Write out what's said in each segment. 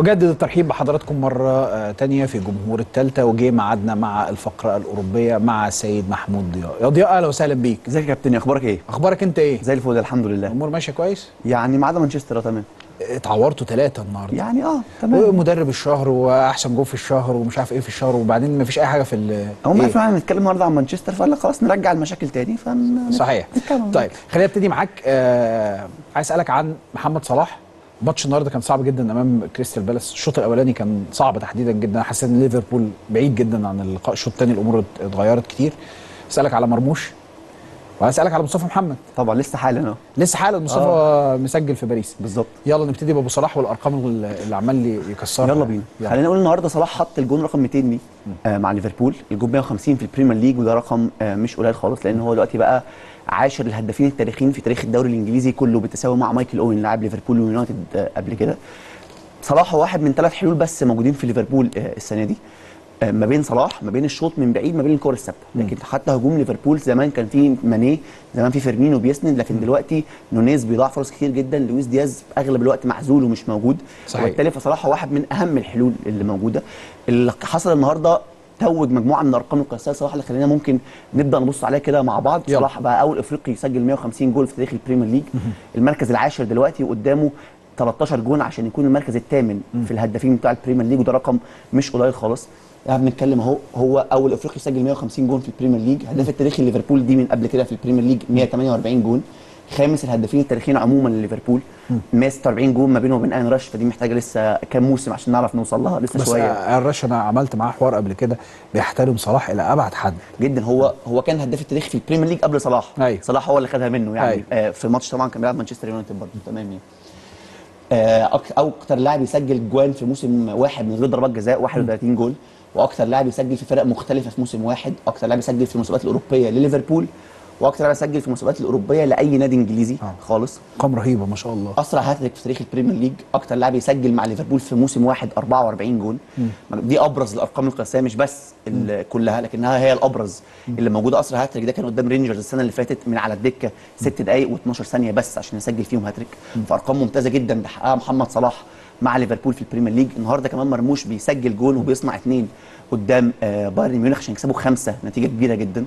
أجدد الترحيب بحضراتكم مرة آه، تانية في جمهور التالتة وجه ميعادنا مع الفقرة الأوروبية مع السيد محمود ضياء. يا ضياء أهلا وسهلا بيك. إزيك يا كابتن؟ أخبارك إيه؟ أخبارك أنت إيه؟ زي الفل الحمد لله. الأمور ماشية كويس؟ يعني ما عدا مانشستر آه تمام. اتعورتوا ثلاثة النهاردة. يعني آه تمام. ومدرب الشهر وأحسن جول في الشهر ومش عارف إيه في الشهر وبعدين مفيش أي حاجة في ال هم إيه؟ عارفين إحنا هنتكلم النهارده عن مانشستر فقال لك خلاص نرجع المشاكل تاني فن صحيح. طيب خلينا نبتدي معاك. آه عايز أسألك عن محمد صلاح. ماتش النهارده كان صعب جدا أمام كريستال بالاس. الشوط الأولاني كان صعب تحديدا جدا. حسيت إن ليفربول بعيد جدا عن اللقاء الشوط الثاني الأمور اتغيرت كتير. أسألك على مرموش. وهسألك على مصطفى محمد. طبعا لسه حالا أهو. لسه حالا مصطفى آه. مسجل في باريس. بالظبط. يلا نبتدي بأبو صلاح والأرقام اللي عمال يكسرها. يلا بينا. خلينا نقول النهارده صلاح حط الجون رقم 200 ليه آه مع ليفربول. الجون 150 في البريمير ليج وده رقم آه مش قليل خالص لأن هو دلوقتي بقى عاشر الهدافين التاريخيين في تاريخ الدوري الإنجليزي كله بالتساوي مع مايكل أوين لاعب ليفربول ويونايتد آه قبل كده. صلاح هو واحد من ثلاث حلول بس موجودين في ليفربول آه السنة دي. آه، ما بين صلاح ما بين الشوت من بعيد ما بين الكور الثابتة. لكن حتى هجوم ليفربول زمان كان في ماني زمان في فيرمينو بيسند لكن دلوقتي نونيز بيضيع فرص كتير جدا لويس دياز أغلب الوقت معزول ومش موجود. صحيح. وبالتالي فصلاح هو واحد من أهم الحلول اللي موجودة. اللي حصل النهارده توج مجموعة من الأرقام القياسية صلاح اللي خلينا ممكن نبدأ نبص عليها كده مع بعض. يلا. صلاح بقى أول إفريقي يسجل 150 جول في تاريخ البريمير ليج. المركز العاشر دلوقتي وقدامه 13 جون عشان يكون المركز الثامن في الهدافين بتاع البريمير ليج وده رقم مش قليل خالص. يعني بنتكلم اهو هو أول إفريقي يسجل 150 جون في البريمير ليج. هداف التاريخي ليفربول دي من قبل كده في البريمير ليج 148 جون. خامس الهدافين التاريخيين عموما لليفربول. 146 جون ما بينه وبين إيان راش فدي محتاجة لسه كام موسم عشان نعرف نوصل لها؟ لسه بس شوية. آه، راش أنا عملت معاه حوار قبل كده. بيحترم صلاح إلى أبعد حد. جدا. هو هو كان هداف التاريخ في البريمير ليج قبل صلاح. أيوة. صلاح هو اللي خدها منه يعني. أيوة. آه في ماتش طبعا كان بيلعب مانشستر يونايتد برضه. تمام يعني. آه أكتر لاعب يسجل جوان في موسم واحد من غير ضربات جزاء 31 جول. وأكتر لاعب يسجل في فرق مختلفة في موسم واحد. أكتر لاعب يسجل في المسابقات الأوروبية لليفربول. وأكتر لاعب يسجل في المسابقات الاوروبيه لاي نادي انجليزي آه. خالص. ارقام رهيبة ما شاء الله. اسرع هاتريك في تاريخ البريمير ليج أكتر لاعب يسجل مع ليفربول في موسم واحد 44 جول دي أبرز الأرقام القياسية مش بس كلها لكنها هي الأبرز اللي موجودة. اسرع هاتريك ده كان قدام رينجرز السنة اللي فاتت من على الدكة 6 دقائق و12 ثانية بس عشان يسجل فيهم هاتريك. فأرقام ممتازة جدا ده حققها محمد صلاح مع ليفربول في البريمير ليج. النهارده كمان مرموش بيسجل جول وبيصنع اثنين قدام آه، بايرن ميونخ عشان يكسبوا خمسة نتيجة كبيرة جدا.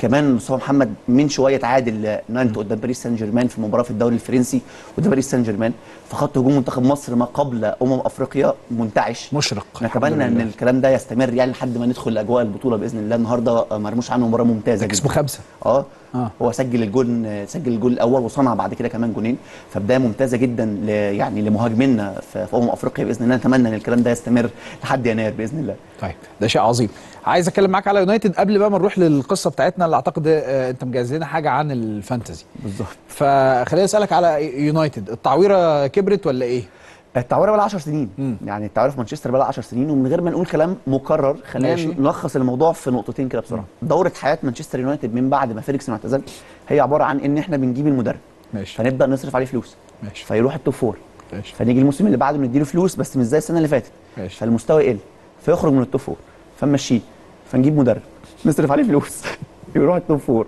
كمان مصطفى محمد من شوية تعادل نانت قدام باريس سان جيرمان في مباراة في الدوري الفرنسي وده باريس سان جيرمان. فخط هجوم منتخب مصر ما قبل أمم أفريقيا منتعش. مشرق. نتمنى إن. الكلام ده يستمر يعني لحد ما ندخل أجواء البطولة بإذن الله. النهارده مرموش عنه مباراة ممتازة جدا. خمسة. آه. آه. هو سجل الجول سجل الجول الأول وصنع بعد كده كمان جونين. فبداية ممتازة جدا ل يعني لمهاجمينا في في أمم أفريقيا بإذن الله. نتمنى إن الكلام ده يستمر لحد يناير بإذن الله. طيب ده شيء عظيم. عايز أتكلم معاك على يونايتد. قبل بقى ما نروح للقصة بتاعتنا اللي أعتقد آه، أنت مجهز لنا حاجة عن الفانتزي. بالظبط. فخليني أسألك على يونايتد. التعويرة كبرت ولا إيه؟ التعويرة بقى لها 10 سنين. مم. يعني التعويره في مانشستر بقى لها 10 سنين ومن غير ما نقول كلام مكرر خلينا. نلخص الموضوع في نقطتين كده بسرعة دورة حياة مانشستر يونايتد من بعد ما فيرجسون اعتزل هي عبارة عن إن إحنا بنجيب المدرب. ماشي. فنبدأ نصرف عليه فلوس. ماشي. فيروح ال top four ماشي. فنيجي الموسم اللي بعده نديله فلوس بس مش زي السنة اللي فاتت. ماشي. فالمستوى يقل. فيخرج من ال top four فنمشيه. فنجيب مدرب. نصرف عليه فلوس. يروح ال top four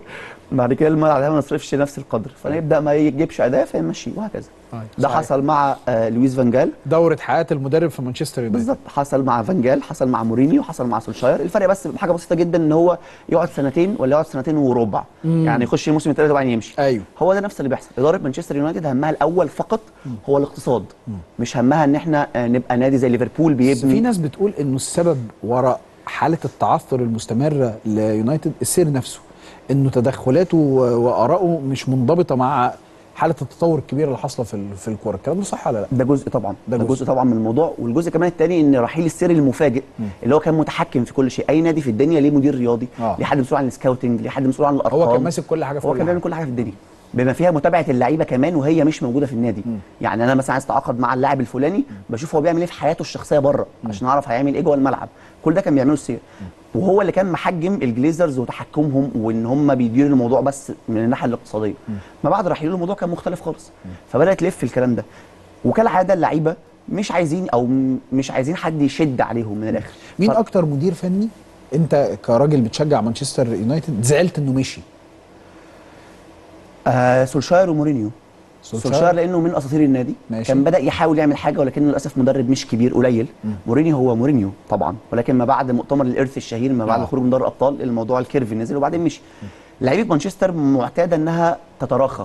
بعد كده اللي بعده ما نصرفش نفس القدر. فنبدا ما يجيبش اداء فنمشيه وهكذا. طيب، ده صحيح. حصل مع آه لويس فانجال. دورة حياة المدرب في مانشستر يونايتد. بالظبط. حصل مع فانجال حصل مع مورينيو حصل مع سولشاير. الفرق بس بحاجة بسيطة جدا إن هو يقعد سنتين ولا يقعد سنتين وربع. مم. يعني يخش الموسم الثالث وبعدين يمشي. أيوه. هو ده نفس اللي بيحصل. إدارة مانشستر يونايتد همها الأول فقط هو الاقتصاد. مش همها إن إحنا آه، نبقى نادي زي ليفربول بس في بيبني ناس بتقول إنه السبب وراء حالة التعثر المستمره ليونايتد السير نفسه إنه تدخلاته و- وآراءه مش منضبطة مع حالة التطور الكبيره اللي حاصلة في في الكورة الكلام ده صح ولا لأ ده جزء طبعا ده ده, جزء. جزء. طبعا من الموضوع والجزء كمان الثاني إن رحيل السير المفاجئ اللي هو كان متحكم في كل شيء أي نادي في الدنيا ليه مدير رياضي آه. ليه حد مسؤول عن ال scouting ليه حد مسؤول عن الأرقام هو كان ماسك كل حاجة في هو كان. بيعمل كل حاجة في الدنيا بما فيها متابعة اللعيبة كمان وهي مش موجودة في النادي. يعني أنا مثلا عايز أتعاقد مع اللاعب الفلاني بشوف هو بيعمل إيه في حياته الشخصية بره عشان أعرف هيعمل إيه جوه الملعب. كل ده كان بيعمله السير. وهو اللي كان محجم الجليزرز وتحكمهم وإن هم بيديروا الموضوع بس من الناحية الاقتصادية. ما بعد رحيله الموضوع كان مختلف خالص. فبدأت تلف الكلام ده. وكالعادة اللعيبة مش عايزين أو م- مش عايزين حد يشد عليهم من الآخر. مين ف- أكتر مدير فني أنت كراجل بتشجع مانشستر يونايتد زعلت إنه مشي؟ آه سولشاير ومورينيو. سولشاير. لأنه من أساطير النادي. ماشي. كان بدأ يحاول يعمل حاجة ولكنه للأسف مدرب مش كبير قليل. مورينيو هو مورينيو طبعا. ولكن ما بعد مؤتمر الإرث الشهير ما بعد آه. الخروج من دوري الأبطال الموضوع ال curve نزل وبعدين مشي. لعيبة مانشستر معتادة إنها تتراخى.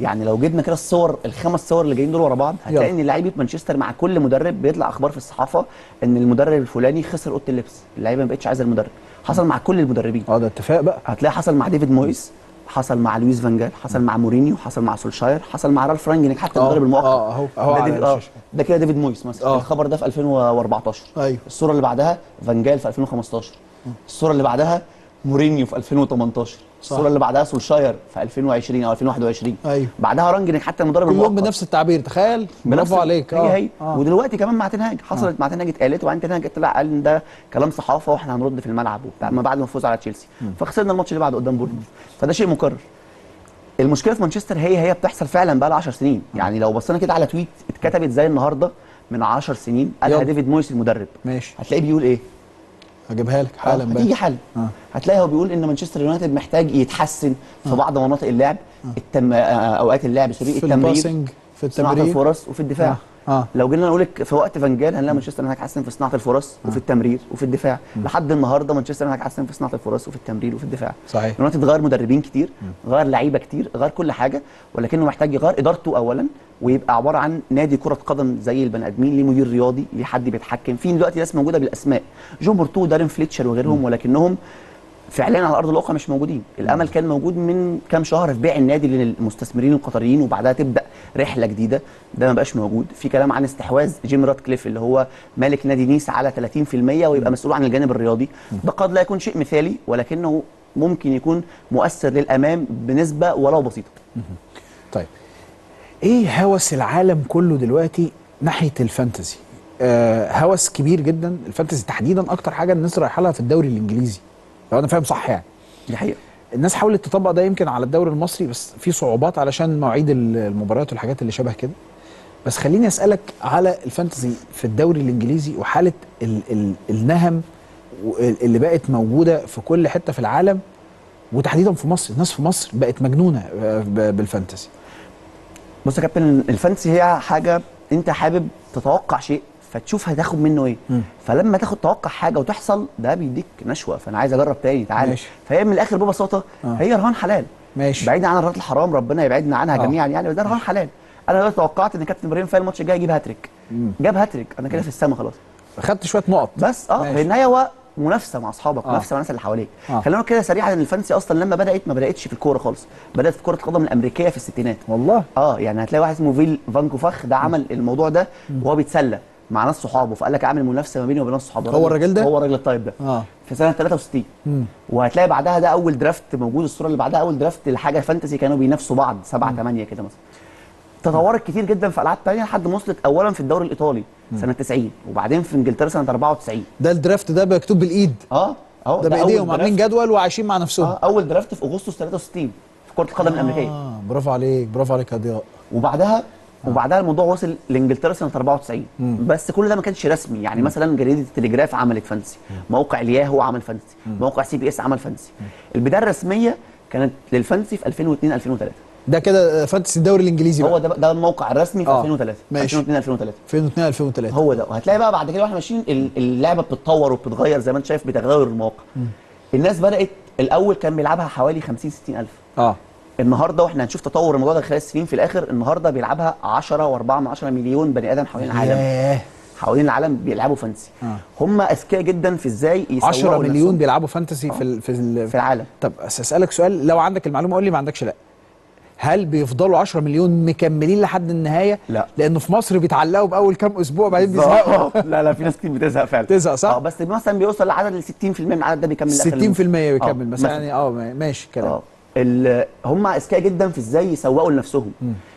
يعني لو جبنا كده الصور الخمس صور اللي جايين دول ورا بعض هتلاقي. إن لعيبة مانشستر مع كل مدرب بيطلع أخبار في الصحافة إن المدرب الفلاني خسر أوضة اللبس. اللعيبة ما بقتش عايزة المدرب. حصل مع كل المدربين. آه ده اتفاق بقى. هتلاقي حصل مع ديفيد مويس. حصل مع لويس فانجال حصل مع مورينيو حصل مع سولشاير حصل مع رالف رانجنيك حتى آه، المدرب المؤقت. آه، أهو- أهو ده, آه كده ديفيد مويس مثلا. آه. الخبر ده في 2014 أيوه. الصورة اللي بعدها فانجال في 2015 الصورة اللي بعدها مورينيو في 2018 الصورة اللي بعدها سولشاير في 2020 أو 2021 أيوه. بعدها رانجنيك حتى المدرب كلهم بنفس التعبير تخيل. برافو عليك. هي هي. آه. ودلوقتي كمان مع تنهاج حصلت مع تنهاج اتقالت وبعدين تنهاج طلع قال إن ده كلام صحافة وإحنا هنرد في الملعب وبتاع ما بعد ما فوز على تشيلسي. فخسرنا الماتش اللي بعده قدام بورنموث. فده شيء مكرر. المشكلة في مانشستر هي هي بتحصل فعلا بقى لها 10 سنين. يعني لو بصينا كده على tweet اتكتبت زي النهارده من 10 سنين قالها. ديفيد مويس المدرب. ماشي. هتلاقيه بيقول إيه؟ هجيبها لك حالا آه، بقى هتيجي حل آه. هتلاقي هو بيقول إن مانشستر يونايتد محتاج يتحسن في بعض مناطق اللعب التم... آه، أوقات اللعب sorry في التمرير. في صناعة التمرير. الفرص وفي الدفاع. آه. آه. لو جينا نقول لك في وقت فانجال هنلاقي مانشستر محتاج يحسن في صناعة الفرص وفي التمرير وفي الدفاع. لحد النهارده مانشستر محتاج يحسن في صناعة الفرص وفي التمرير وفي الدفاع. صحيح. يونايتد غير مدربين كتير غير لعيبة كتير غير كل حاجة ولكنه محتاج يغير إدارته اولا ويبقى عبارة عن نادي كرة قدم زي البني آدمين ليه مدير رياضي ليه حد بيتحكم. في دلوقتي ناس موجودة بالأسماء. جون بورتو دارين فليتشر وغيرهم ولكنهم فعليا على أرض الواقع مش موجودين. الأمل كان موجود من كام شهر في بيع النادي للمستثمرين القطريين وبعدها تبدأ رحلة جديدة. ده ما بقاش موجود. في كلام عن استحواذ جيم راتكليف اللي هو مالك نادي نيس على 30% ويبقى مسؤول عن الجانب الرياضي. ده قد لا يكون شيء مثالي ولكنه ممكن يكون مؤثر للأمام بنسبة ولو بسيطة. طيب إيه هوس العالم كله دلوقتي ناحية الفانتزي؟ آه هوس كبير جدا. الفانتزي تحديدا أكتر حاجة الناس رايحة لها في الدوري الإنجليزي. لو أنا فاهم صح يعني. دي حقيقة. الناس حاولت تطبق ده يمكن على الدوري المصري بس في صعوبات علشان مواعيد ال- المباريات والحاجات اللي شبه كده. بس خليني أسألك على الفانتزي في الدوري الإنجليزي وحالة ال ال النهم اللي بقت موجودة في كل حتة في العالم وتحديدا في مصر. الناس في مصر بقت مجنونة آه، بال Fantasy. بص يا كابتن ال Fantasy هي حاجة أنت حابب تتوقع شيء. فتشوف هتاخد منه إيه. مم. فلما تاخد توقع حاجة وتحصل ده بيديك نشوه فأنا عايز أجرب تاني تعالى. ماشي. فهي من الآخر ببساطه آه. هي رهان حلال. ماشي. بعيدا عن الرهان الحرام ربنا يبعدنا عنها آه. جميعا يعني بس ده رهان حلال. أنا دلوقتي توقعت إن كابتن إبراهيم فايق الماتش الجاي يجيب هاتريك. مم. جاب هاتريك. أنا كده في السما خلاص. خدت شوية نقط. بس آه. في النهايه هو منافسة مع أصحابك آه. منافسة مع الناس اللي حواليك. آه. خلينا نقول كده سريعا إن ال Fantasy أصلا لما بدأت ما بدأتش في الكورة خالص. بدأت في كرة القدم الأمريكية في الستينات. والله. آه يعني هتلاقي واحد اسمه بيل وينكنباخ ده عمل الموضوع ده وهو بيتسلى. مع ناس صحابه فقال لك أعمل منافسة ما بيني وبين ناس صحابي هو الراجل ده؟ هو الراجل الطيب ده. آه. في سنة 63 مم. وهتلاقي بعدها ده أول draft موجود الصورة اللي بعدها أول draft لحاجة Fantasy كانوا بينافسوا بعض سبعة ثمانية كده مثلا. تطورت كتير جدا في ألعاب تانية لحد ما وصلت اولا في الدوري الإيطالي سنة 90 وبعدين في إنجلترا سنة 94 ده ال draft ده مكتوب بالإيد. آه. أهو ده أول بإيديهم. عاملين جدول وعايشين مع نفسهم. آه أول draft في أغسطس 63 في كرة القدم الأمريكية. آه برافو عليك برافو عليك يا ضياء. وبعدها وبعدها الموضوع وصل لإنجلترا سنة 94 بس كل ده ما كانش رسمي. يعني مثلا جريدة ال Telegraph عملت Fantasy. موقع الياهو عمل Fantasy. موقع CBS عمل Fantasy. البداية الرسمية كانت لل Fantasy في 2002 2003 ده كده Fantasy الدوري الإنجليزي هو بقى. ده ده الموقع الرسمي في آه. 2003 ماشي. 2002 2003 2002 2003 هو ده. وهتلاقي بقى بعد كده وإحنا ماشيين ال- اللعبة بتتطور وبتتغير زي ما انت شايف بتغير المواقع الناس بدأت الأول كان بيلعبها حوالي 50 60 ألف. آه. النهارده وإحنا هنشوف تطور الموضوع ده خلال السنين في الآخر النهارده بيلعبها 10 و4 من 10 مليون بني آدم حوالين العالم. حوالين العالم بيلعبوا فانسي آه. هم أذكياء جدا في إزاي يسوقوا 10 مليون لنفسهم بيلعبوا فانتسي في ال... في ال... في العالم. طب أسألك سؤال لو عندك المعلومة قول لي ما عندكش لأ. هل بيفضلوا 10 مليون مكملين لحد النهاية؟ لا. لأنه في مصر بيتعلقوا بأول كام أسبوع بعدين بيزهقوا. لا لا في ناس كتير بتزهق فعلا. تزهق صح؟ آه بس مثلا بيوصل لعدد ال 60% من العدد ده بيكمل 60% لآخر الموسم. بيكمل آه، مثلا يعني آه ماشي كلام ال- هم أذكياء جدا في إزاي يسوقوا لنفسهم.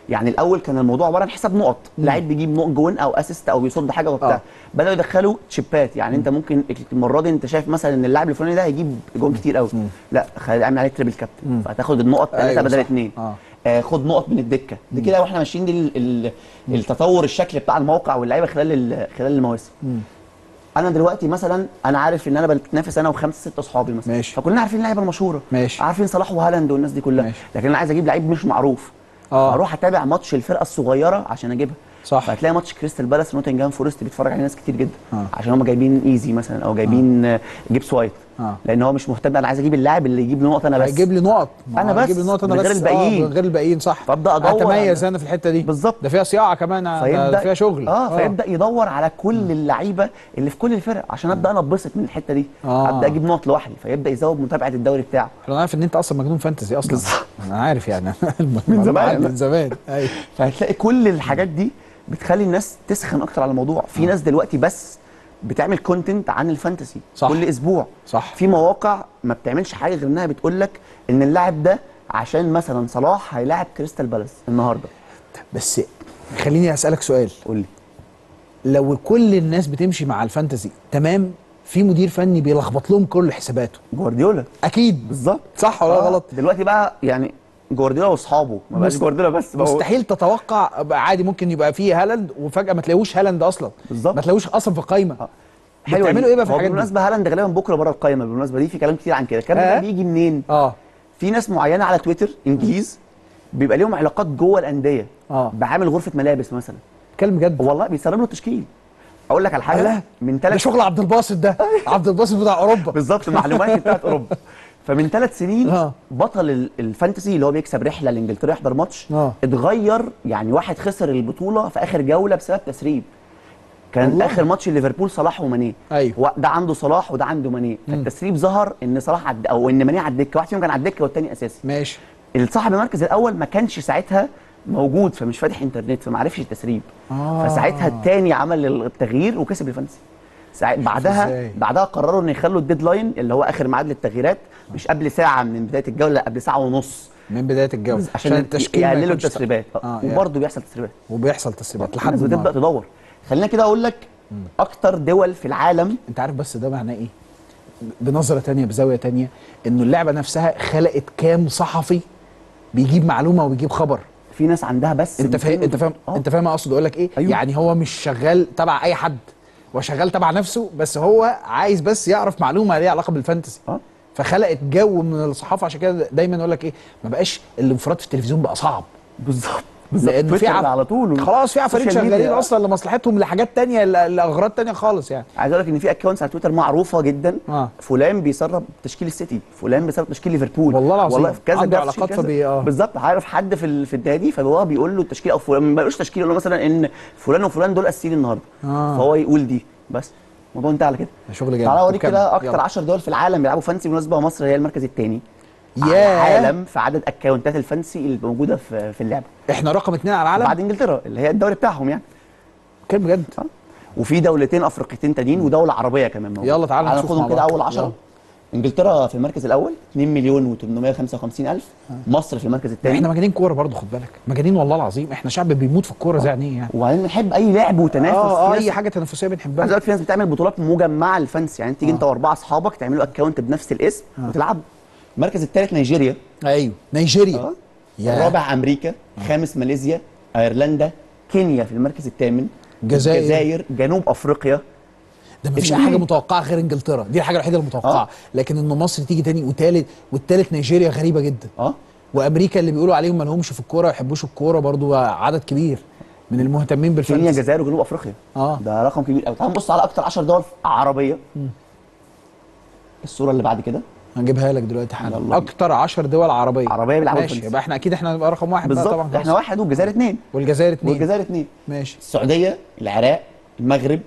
يعني الأول كان الموضوع عبارة عن حساب نقط. لعيب بيجيب نقط جون أو assist أو بيصد حاجة وبتاع. آه. بدأوا يدخلوا تشيبات. يعني أنت ممكن المرة دي أنت شايف مثلا إن اللاعب الفلاني ده هيجيب جون كتير قوي لا خلي اعمل عليه triple captain فهتاخد النقط ثلاثة أيوة بدل. اثنين آه. آه خد نقط من الدكة. دي كده وإحنا ماشيين دي ال- ال- التطور الشكل بتاع الموقع واللعيبة خلال ال- خلال المواسم. أنا دلوقتي مثلا أنا عارف ان أنا بتنافس أنا وخمسه سته اصحابي مثلا ماشي. فكلنا عارفين اللعيبة المشهورة ماشي. عارفين صلاح وهالاند والناس دي كلها ماشي. لكن أنا عايز أجيب لعيب مش معروف آه. هروح اتابع ماتش الفرقة الصغيرة عشان اجيبها صح. فهتلاقي ماتش كريستال بالاس نوتنجهام فورست بيتفرج عليه ناس كتير جدا آه. عشان هم جايبين إيزي مثلا أو جايبين آه. جيبس وايت آه. لأن هو مش مهتم أنا عايز أجيب اللاعب اللي يجيب لي نقط أنا بس. هيجيب لي نقط. أنا هو هيجيب بس، لي نقط أنا بس. غير الباقيين. آه غير الباقيين صح. فأبدأ أدور أتميز أنا. في الحتة دي. بالظبط. ده فيها صياعة كمان ده- ده فيها شغل. آه فيبدأ يدور على كل اللعيبة اللي في كل الفرق عشان أبدأ أنا أتبسط من الحتة دي. آه. أبدأ أجيب نقط لوحدي فيبدأ يزود متابعة الدوري بتاعه. أنا عارف إن أنت أصلا مجنون Fantasy أصلا. أنا عارف يعني. من زمان. من زمان. أيوه. فهتلاقي كل الحاجات دي بتخلي الناس تسخن أكتر على الموضوع. في ناس دلوقتي بس بتعمل content عن ال Fantasy صح. كل أسبوع. صح. في مواقع ما بتعملش حاجة غير إنها بتقول لك إن اللاعب ده عشان مثلا صلاح هيلاعب كريستال بالاس النهارده. بس خليني أسألك سؤال. قول لي. لو كل الناس بتمشي مع ال Fantasy تمام؟ في مدير فني بيلخبط لهم كل حساباته. جوارديولا. أكيد. بالظبط. صح ولا غلط؟ دلوقتي بقى يعني جوارديولا واصحابه. ما بقاش جوارديولا بس بقى مستحيل تتوقع عادي ممكن يبقى فيه هالاند وفجأة ما تلاقيهوش هالاند أصلا. بالظبط. ما تلاقيهوش أصلا في القايمة. حلوة بتعملوا دي. إيه بقى في الحاجات دي؟ بالمناسبة هالاند غالبا بكرة بره القايمة بالمناسبة دي في كلام كتير عن كده. الكلام آه. ده بيجي منين؟ آه. في ناس معينة على تويتر إنجليز بيبقى ليهم علاقات جوه الأندية آه. بعامل غرفة ملابس مثلا. اتكلم بجد. والله بيسلم له التشكيل. أقول لك على حاجة من ثلاث شغل عبد الباسط ده. عبد الباسط بتاع أوروبا. بالظبط معلومات بتاعت أوروبا. فمن ثلاث سنين آه. بطل ال- ال Fantasy اللي هو بيكسب رحلة لإنجلترا يحضر ماتش آه. اتغير يعني واحد خسر البطولة في آخر جولة بسبب تسريب كان والله. آخر ماتش ليفربول صلاح ومانيه. هو ده عنده صلاح وده عنده مانيه فالتسريب ظهر إن صلاح قعد أو إن مانيه على الدكة واحد فيهم كان على الدكة والتاني أساسي ماشي الصاحب المركز الأول ما كانش ساعتها موجود فمش فاتح إنترنت فما عرفش التسريب آه. فساعتها التاني عمل التغيير وكسب ال Fantasy بعدها؟ بعدها قرروا ان يخلوا ال deadline اللي هو آخر ميعاد للتغييرات مش قبل ساعة من بداية الجولة لا قبل ساعة ونص. من بداية الجولة عشان التشكيل ما يقللوا التسريبات. آه. وبرضه بيحصل تسريبات. وبيحصل تسريبات لحد بتبدأ النهارده. تدور. خلينا كده أقول لك أكتر دول في العالم أنت عارف بس ده معناه إيه؟ بنظرة تانية بزاوية تانية إنه اللعبة نفسها خلقت كام صحفي بيجيب معلومة وبيجيب خبر. في ناس عندها بس أنت فاهم 200 أنت فاهم آه. أنت فاهم أقصد أقول لك إيه؟ أيوه. يعني هو مش شغال تبع أي حد هو شغال تبع نفسه بس هو عايز بس يعرف معلومة ليها علاقة بالفانتسي. آه. فخلقت جو من الصحافة عشان كده دايما يقول لك إيه ما بقاش الانفراد في التلفزيون بقى صعب بالظبط لأن في. ده على طول خلاص في عفاريت شغالين. أصلا لمصلحتهم لحاجات تانية لأغراض تانية خالص يعني عايز أقول لك إن في accounts على تويتر معروفة جدا آه. فلان بيسرب تشكيل السيتي فلان بيسرب تشكيل ليفربول والله العظيم. والله في كذا عنده علاقات. فبي- آه. بالظبط عارف حد في ال- في النادي فهو بيقول له التشكيل أو فلان ما بيقولوش تشكيل يقول له مثلا إن فلان وفلان دول اساسيين النهارده آه. فهو يقول دي بس الموضوع انتهى على كده ده شغل جامد تعالى اوريك كده. أكتر يلا. 10 دول في العالم بيلعبوا Fantasy بالمناسبة مصر هي المركز الثاني ياه. العالم في عدد اكونتات ال Fantasy اللي موجودة في في اللعبة إحنا رقم اتنين على العالم بعد انجلترا اللي هي الدوري بتاعهم يعني كلام بجد وفي دولتين افريقيتين تانيين ودولة عربية كمان موجودة. يلا تعالى ناخدهم كده. أول 10 يلا. انجلترا في المركز الأول 2 مليون و855 ألف. مصر في المركز الثاني إحنا مجانين كورة برضه خد بالك. مجانين والله العظيم. إحنا شعب بيموت في الكورة زي عينيه يعني. وبعدين بنحب أي لعب وتنافس. آه في أي حاجة تنافسية عايز بنحبها لك في ناس بتعمل بطولات مجمعة لل Fantasy يعني تيجي أنت وأربعة أصحابك تعملوا account بنفس الاسم وتلعبوا. المركز الثالث نيجيريا. أيوه. نيجيريا. يا. الرابع أمريكا. خامس ماليزيا. أيرلندا. كينيا في المركز الثامن. الجزائر جنوب أفريقيا. ده مفيش أي؟ حاجة متوقعة غير إنجلترا. دي الحاجة الوحيدة المتوقعة. آه. لكن إن مصر تيجي تاني وتالت والتالت نيجيريا غريبة جدا. آه. وأمريكا اللي بيقولوا عليهم ما لهمش في الكورة ما يحبوش الكورة برضو عدد كبير من المهتمين كينيا بال fantasy الجزائر وجنوب أفريقيا. آه. ده رقم كبير قوي تعال نبص على أكتر 10 دول. عربية. الصورة اللي بعد كده. هنجيبها لك دلوقتي حالا. أكتر 10 دول عربية. عربية بيلعبوا ماشي. يبقى إحنا أكيد إحنا نبقى رقم واحد بالظبط. إحنا واحد والجزائر اثنين والجزائر اتنين. والجزائر اثنين ماشي. السعودية العراق المغرب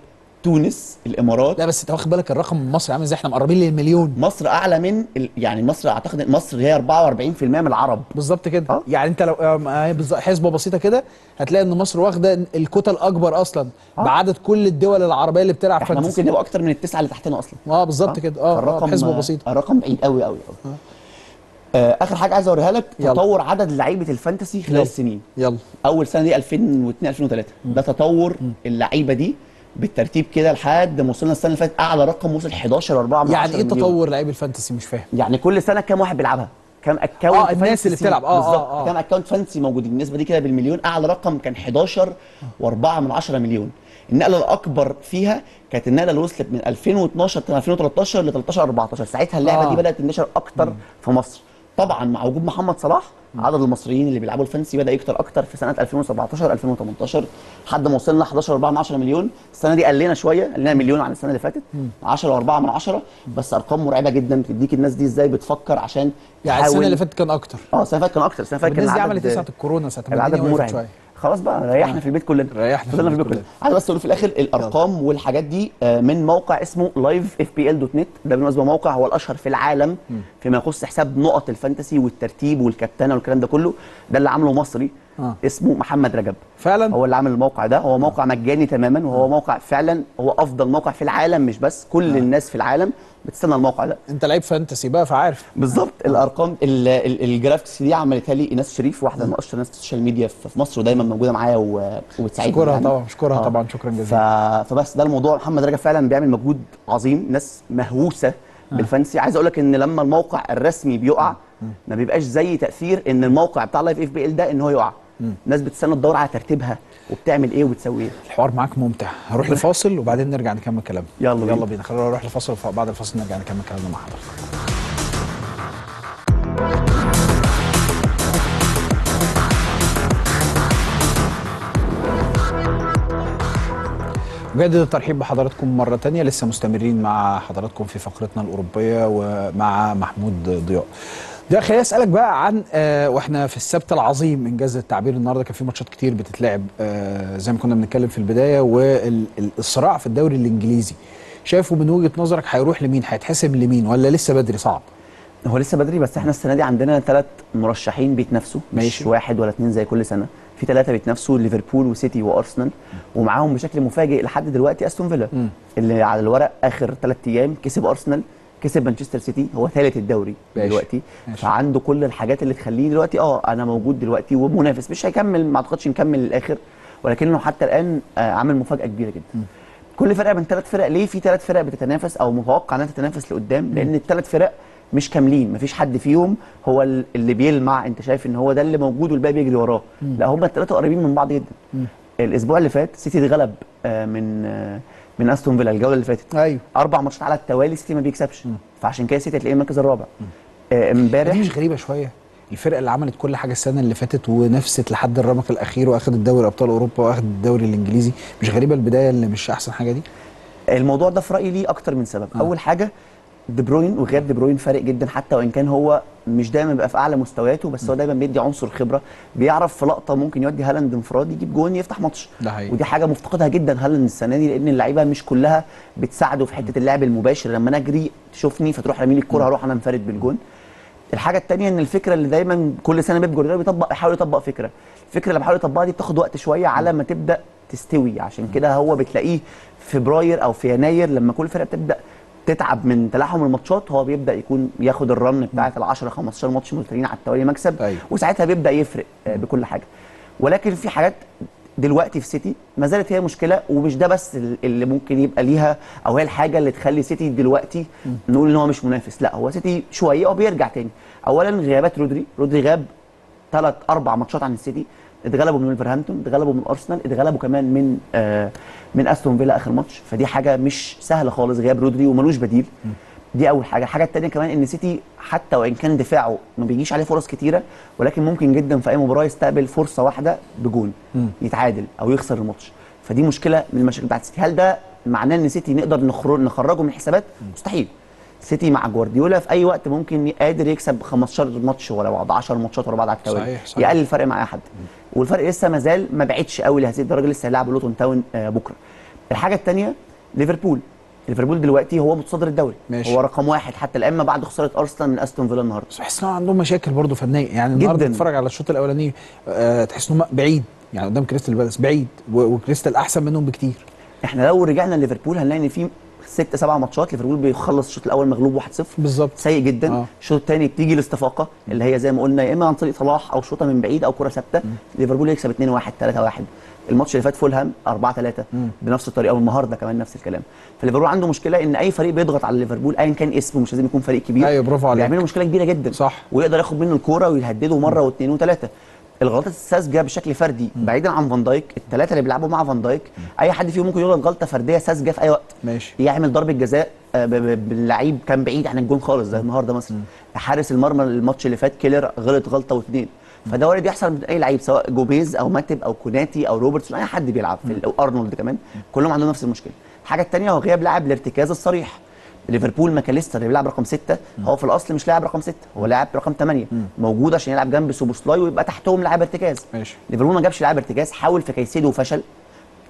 تونس الإمارات. لا بس انت واخد بالك الرقم المصري عامل إزاي؟ إحنا مقربين للمليون. مصر أعلى من ال... يعني مصر أعتقد مصر هي 44% من العرب. بالظبط كده. آه. يعني انت لو آه، حسبة بسيطة كده هتلاقي إن مصر واخدة الكوتا الأكبر أصلا آه. بعدد كل الدول العربية اللي بتلعب إحنا ممكن نبقى أكتر من التسعة اللي تحتنا أصلا. آه بالظبط كده. آه, آه الرقم بحسبه بسيطة. الرقم بعيد قوي قوي قوي آه. آخر حاجة عايز اوريها لك. تطور عدد لعيبة ال fantasy خلال. السنين. يلا. أول سنة دي 2002 2003 ده تطور اللعيبة دي. بالترتيب كده لحد ما وصلنا السنة اللي فاتت أعلى رقم وصل 11 4 يعني إيه تطور لعيب ال fantasy مش فاهم؟ يعني كل سنة كام واحد بيلعبها؟ كام account آه، الناس اللي بتلعب. آه، بالظبط آه، آه. كام account fantasy موجودين. النسبة دي كده بالمليون. أعلى رقم كان 11 و4 من 10 مليون. النقلة الأكبر فيها كانت النقلة اللي وصلت من 2012 ل 2013 ل 13 14 ساعتها اللعبة آه. دي بدأت تنتشر أكتر في مصر. طبعا مع وجود محمد صلاح عدد المصريين اللي بيلعبوا الفانسي بدأ يكتر أكتر في سنة 2017 2018 لحد ما وصلنا 11.4 مليون. السنة دي قلنا شوية قلنا مليون عن السنة اللي فاتت. 10 و4 من 10 بس أرقام مرعبة جدا بتديك الناس دي إزاي بتفكر عشان يعني السنة اللي فاتت كان أكتر. آه السنة اللي فاتت كان أكتر. السنة اللي فاتت كان الناس دي عملت ساعه الكورونا ساعه العدد مرعب. شوية. خلاص بقى ريحنا آه. في البيت كلنا. ريحنا في فضلنا البيت كلنا. عايز بس أقول في الآخر الأرقام والحاجات دي آه، من موقع اسمه Live FPL dot net ده بالمناسبة موقع هو الأشهر في العالم فيما يخص حساب نقط ال fantasy والترتيب والكابتنة والكلام ده كله. ده اللي عامله مصري آه. اسمه محمد رجب. فعلا؟ هو اللي عامل الموقع ده. هو موقع مجاني تماما وهو موقع فعلا هو أفضل موقع في العالم مش بس كل الناس في العالم. بتستنى الموقع ده. انت لعيب fantasy بقى فعارف. بالظبط. الأرقام ال- ال- ال graphics دي عملتها لي إيناس شريف واحدة من أشهر الناس في ال social media في مصر ودايما موجودة معايا وبتساعدني اشكرها يعني. طبعا اشكرها آه. طبعا شكرا ف... جزيلا فبس ده الموضوع. محمد رجب فعلا بيعمل مجهود عظيم ناس مهووسة بال fantasy عايز أقول لك إن لما الموقع الرسمي بيقع ما بيبقاش زي تأثير إن الموقع بتاع Live FPL ده إن هو يقع. الناس بتستنى تدور على ترتيبها. وبتعمل إيه وبتسوي إيه. الحوار معاك ممتع. هروح لفاصل وبعدين نرجع نكمل كلامنا يلا بينا. يلا بينا. خلينا نروح لفاصل وبعد الفاصل نرجع نكمل كلامنا مع حضرتك. مجدد الترحيب بحضراتكم مرة تانية. لسه مستمرين مع حضراتكم في فقرتنا الأوروبية ومع محمود ضياء. ده خليني أسألك بقى عن آه وإحنا في السبت العظيم إنجاز التعبير النهارده كان في ماتشات كتير بتتلعب آه زي ما كنا بنتكلم في البداية والصراع في الدوري الإنجليزي. شايفه من وجهة نظرك هيروح لمين؟ هيتحسم لمين؟ ولا لسه بدري؟ صعب. هو لسه بدري بس إحنا السنة دي عندنا ثلاث مرشحين بيتنافسوا مش ماشي. واحد ولا اثنين زي كل سنة. في ثلاثة بيتنافسوا ليفربول وسيتي وأرسنال ومعاهم بشكل مفاجئ لحد دلوقتي أستون فيلا. اللي على الورق آخر ثلاث أيام كسب أرسنال كسب مانشستر سيتي هو ثالث الدوري ماشي. دلوقتي. ماشي. فعنده كل الحاجات اللي تخليه دلوقتي آه أنا موجود دلوقتي ومنافس. مش هيكمل ما أعتقدش نكمل للآخر ولكنه حتى الآن آه عامل مفاجأة كبيرة جدا. كل فرقة من ثلاث فرق ليه في ثلاث فرق بتتنافس أو متوقع إنها تتنافس لقدام؟ لأن الثلاث فرق مش كاملين مفيش حد فيهم هو ال- اللي بيلمع. أنت شايف إن هو ده اللي موجود والباقي بيجري وراه. لا هم الثلاثة قريبين من بعض جدا. الأسبوع اللي فات سيتي اتغلب آه، من آه، من أستون فيلا الجولة اللي فاتت. أيوه. أربع ماتشات على التوالي سيتي ما بيكسبش. فعشان كده سيتي هتلاقيه المركز الرابع. آه، امبارح مش غريبة شوية. الفرقة اللي عملت كل حاجة السنة اللي فاتت ونفست لحد الرمق الأخير وأخدت دوري أبطال أوروبا وأخدت الدوري الإنجليزي مش غريبة البداية اللي مش أحسن حاجة دي؟ الموضوع ده في رأيي ليه أكتر من سبب. آه. أول حاجة دي بروين وغياب دي بروين فارق جدا حتى وإن كان هو مش دايما بيبقى في أعلى مستوياته بس هو دايما بيدي عنصر خبرة بيعرف في لقطة ممكن يودي هالاند انفراد يجيب جون يفتح ماتش. ودي حاجة مفتقدها جدا هالاند السنة دي لأن اللعيبة مش كلها بتساعده في حتة اللعب المباشر. لما أنا أجري تشوفني فتروح رامي لي الكوره هروح أنا انفرد بالجون. الحاجة الثانية إن الفكرة اللي دايما كل سنة بيب جوارديولا بيطبق يحاول يطبق فكرة. الفكرة اللي بيحاول يطبقها دي بتاخد وقت شوية على ما تبدأ تستوي. عشان كده هو بتلاقيه في فبراير أو في يناير لما كل فرقة بتبدأ تتعب من تلاحم الماتشات هو بيبدأ يكون ياخد ال run بتاعة ال 10 15 ماتش متتاليين على التوالي مكسب أيوة. وساعتها بيبدأ يفرق آه، بكل حاجة. ولكن في حاجات دلوقتي في سيتي ما زالت هي مشكلة ومش ده بس ال- اللي ممكن يبقى ليها أو هي الحاجة اللي تخلي سيتي دلوقتي نقول إن هو مش منافس لا هو سيتي شوية وبيرجع تاني. اولا غيابات رودري رودري غاب ثلاث أربع ماتشات عن السيتي اتغلبوا من ولفرهامبتون اتغلبوا من أرسنال اتغلبوا كمان من آه من أستون فيلا آخر ماتش. فدي حاجة مش سهلة خالص غياب رودري وملوش بديل. دي أول حاجة. الحاجة الثانية كمان إن سيتي حتى وإن كان دفاعه ما بيجيش عليه فرص كتيرة ولكن ممكن جدا في اي مباراه يستقبل فرصة واحدة بجون يتعادل أو يخسر الماتش. فدي مشكلة من المشاكل بتاعت سيتي. هل ده معناه إن سيتي نقدر نخرج نخرجه من الحسابات مستحيل. سيتي مع جوارديولا في أي وقت ممكن قادر يكسب 15 ماتش ورا بعض 10 ماتشات ورا بعض على التوالي. صحيح، صحيح. يقلل الفرق مع أي حد. والفرق لسه ما زال ما بعدش قوي لهذه الدرجة لسه هيلعب لوتون تاون آه، بكرة. الحاجة الثانية ليفربول. ليفربول دلوقتي هو متصدر الدوري. ماشي. هو رقم واحد حتى الآن ما بعد خسارة أرسنال من أستون فيلا النهارده. بحس إن عندهم مشاكل برضه فنيه يعني النهارده جداً. تتفرج على الشوط الأولاني آه تحس إن هم بعيد. يعني قدام كريستال بالاس بعيد. وكريستال أحسن منهم بكتير. إحنا لو رجعنا لليفربول هنلاقي إن في ست سبع ماتشات ليفربول بيخلص الشوط الأول مغلوب 1-0 بالظبط. سيء جدا. آه. الشوط الثاني بتيجي الاستفاقه اللي هي زي ما قلنا يا إما عن طريق صلاح أو شوطة من بعيد أو كرة ثابتة. ليفربول يكسب 2-1 3-1 الماتش اللي فات فولهام 4 3 بنفس الطريقة والنهاردة كمان نفس الكلام. فليفربول عنده مشكلة إن أي فريق بيضغط على ليفربول ايا كان اسمه مش لازم يكون فريق كبير. أيوة، برافو عليك. بيعملوا مشكلة كبيرة جدا. صح. ويقدر ياخد منه الكورة ويهدده مرة واثنين وثلاثه الغلطات الساذجة بشكل فردي بعيدا عن فان دايك الثلاثه اللي بيلعبوا مع فان دايك أي حد فيهم ممكن يغلط غلطة فردية ساذجة في أي وقت. ماشي. يعمل ضربة جزاء آه، باللعيب كان بعيد عن الجون خالص زي النهارده مثلا. حارس المرمى الماتش اللي فات كيليهر غلط غلطة واثنين فده وارد يحصل من أي لعيب سواء جوميز أو ماتب أو كوناتي أو روبرتسون أي حد بيلعب في أرنولد كمان كلهم عندهم نفس المشكلة. الحاجة الثانية هو غياب لاعب الارتكاز الصريح. ليفربول ماكاليستر اللي بيلعب رقم ستة. هو في الأصل مش لاعب رقم ستة هو لاعب رقم ثمانية موجود عشان يلعب جنب سوبوسلاي ويبقى تحتهم لاعب ارتكاز. ماشي. ليفربول ما جابش لاعب ارتكاز حاول في كايسيدو وفشل.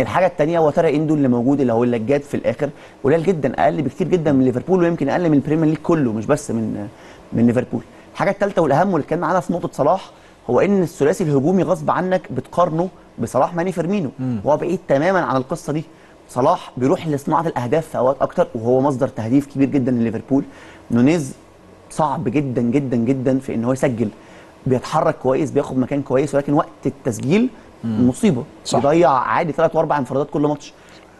الحاجة الثانية هو اشترى إندو اللي موجود اللي هو اللجاد في الآخر قليل جدا أقل بكتير جدا من ليفربول ويمكن أقل من ال Premier League كله مش بس من من ليفربول. الحاجة الثالثه والأهم واللي كان معانا في نقطة صلاح هو إن الثلاثي الهجومي غصب عنك بتقارنه بصلاح ماني فيرمينو. وهو بعيد تماما عن القصة دي. صلاح بيروح لصناعة الأهداف في أوقات أكتر وهو مصدر تهديف كبير جدا لليفربول. نونيز صعب جدا جدا جدا في إن هو يسجل. بيتحرك كويس بياخد مكان كويس ولكن وقت التسجيل مصيبة. صح. بيضيع عادي ثلاث وأربع انفرادات كل ماتش.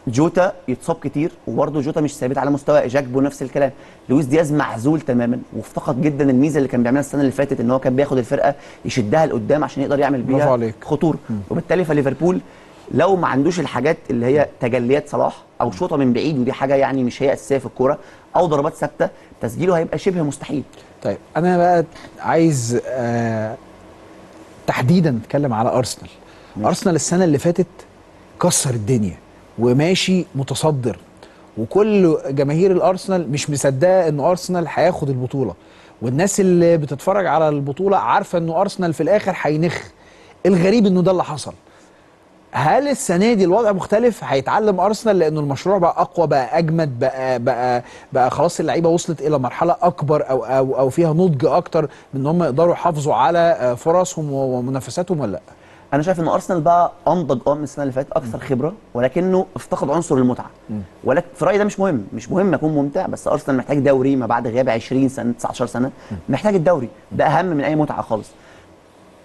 جوتا يتصاب كتير وبرضه جوتا مش ثابت على مستوى جاكبو نفس الكلام. لويس دياز معزول تماما وافتقد جدا الميزة اللي كان بيعملها السنة اللي فاتت إن هو كان بياخد الفرقة يشدها لقدام عشان يقدر يعمل بيها. خطورة. وبالتالي فليفربول لو ما عندوش الحاجات اللي هي تجليات صلاح أو شوطة من بعيد ودي حاجة يعني مش هي أساسية في الكورة أو ضربات ثابتة تسجيله هيبقى شبه مستحيل. طيب أنا بقى عايز آه تحديدا نتكلم على أرسنال. أرسنال السنة اللي فاتت كسر الدنيا وماشي متصدر وكل جماهير الأرسنال مش مصدقة إن أرسنال هياخد البطولة. والناس اللي بتتفرج على البطولة عارفة إن أرسنال في الآخر هينخ. الغريب إنه ده اللي حصل. هل السنة دي الوضع مختلف؟ هيتعلم أرسنال لأنه المشروع بقى أقوى بقى أجمد بقى بقى بقى خلاص اللعيبة وصلت إلى مرحلة أكبر أو أو أو فيها نضج أكتر من إن هم يقدروا يحافظوا على آه، فرصهم ومنافساتهم ولا لأ؟ أنا شايف إن أرسنال بقى أنضج آه من السنة اللي فاتت أكثر خبرة ولكنه افتقد عنصر المتعة. ولكن في رأيي ده مش مهم مش مهم يكون ممتع بس أرسنال محتاج دوري ما بعد غياب 20 سنة 19 سنة. محتاج الدوري ده أهم من أي متعة خالص.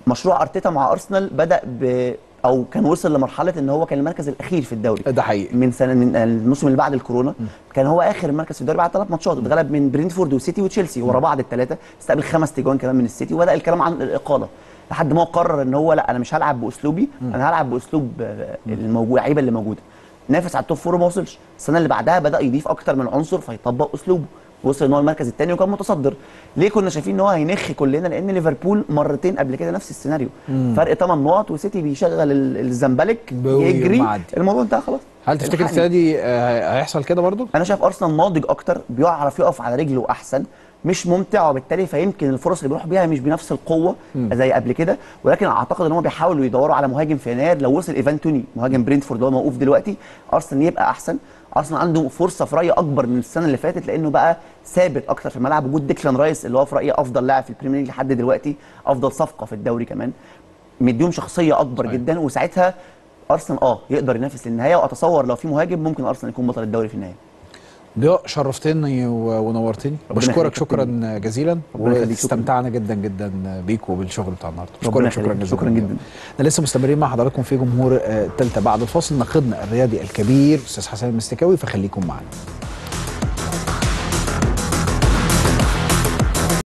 مشروع أرتيتا مع أرسنال بدأ ب أو كان وصل لمرحلة إن هو كان المركز الأخير في الدوري. ده حقيقي. من سنة من الموسم اللي بعد الكورونا. كان هو آخر مركز في الدوري بعد ثلاث ماتشات. اتغلب من برينتفورد وسيتي وتشيلسي ورا بعض الثلاثه استقبل خمس تجوان كمان من السيتي. وبدأ الكلام عن الإقالة. لحد ما هو قرر إن هو لأ أنا مش هلعب بأسلوبي. أنا هلعب بأسلوب آه، الموجود اللعيبة اللي موجودة. نافس على ال top four وما وصلش. السنة اللي بعدها بدأ يضيف أكتر من عنصر فيطبق أسلوبه. وصل إن هو المركز الثاني وكان متصدر. ليه كنا شايفين إن هو هينخ كلنا؟ لأن ليفربول مرتين قبل كده نفس السيناريو. فرق 8 نقط وسيتي بيشغل ال- الزمبلك يجري. الموضوع انتهى خلاص. هل تفتكر الحقني. السنة دي آه، هيحصل كده برضو؟ أنا شايف أرسنال ناضج أكتر بيعرف يقف على رجله أحسن مش ممتع وبالتالي فيمكن الفرص اللي بيروح بيها مش بنفس القوة زي قبل كده. ولكن أعتقد إن هم بيحاولوا يدوروا على مهاجم في يناير لو وصل إيفان توني مهاجم برينتفورد اللي هو موقوف دلوقتي أرسنال يبقى أحسن. أرسنال عنده فرصة في رأيي أكبر من السنة اللي فاتت لأنه بقى ثابت أكتر في الملعب وجود ديكلان رايس اللي هو في رأيي أفضل لاعب في البريمير ليج لحد دلوقتي أفضل صفقة في الدوري كمان. مديهم شخصية أكبر صحيح. جدا وساعتها أرسنال آه يقدر ينافس للنهاية. وأتصور لو في مهاجم ممكن أرسنال يكون بطل الدوري في النهاية. ضياء شرفتني ونورتني بشكرك شكرا. جزيلا. واستمتعنا جدا جدا بيك وبالشغل بتاع النهارده بشكرك شكرا. جزيلا شكراً جداً. إحنا لسه مستمرين مع حضراتكم في جمهور الثالثه بعد الفاصل ناقدنا الرياضي الكبير أستاذ حسن المستكاوي فخليكم معنا